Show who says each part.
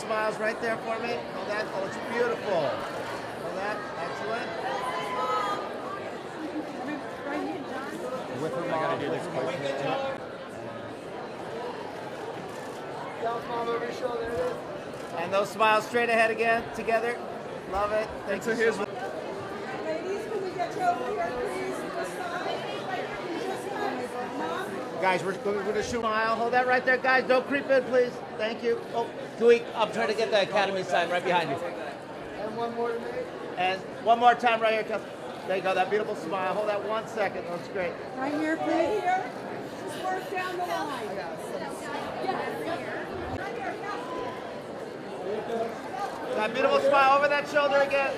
Speaker 1: smiles right there for me. Hold that. Oh, it's beautiful. Hold that. Excellent. With her mom. With her mom.
Speaker 2: Down, mom, over your shoulder. There it is.
Speaker 1: And those smiles straight ahead again, together. Love it. Thank you so much.
Speaker 3: Ladies, can we get you over here, please? This side. Just Mom?
Speaker 1: Guys, we're, we're going to shoot smile. Hold that right there, guys. Don't creep in, please. Thank you. Oh, Dewey, I'm trying to get the Academy sign right behind you.
Speaker 2: And one more to me.
Speaker 1: And one more time right here, Kelsea. There you go, that beautiful smile. Hold that one second. That's great.
Speaker 3: Right here, please. Right here. Just work down the line.
Speaker 1: That beautiful smile over that shoulder again.